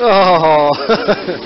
啊，哈哈哈。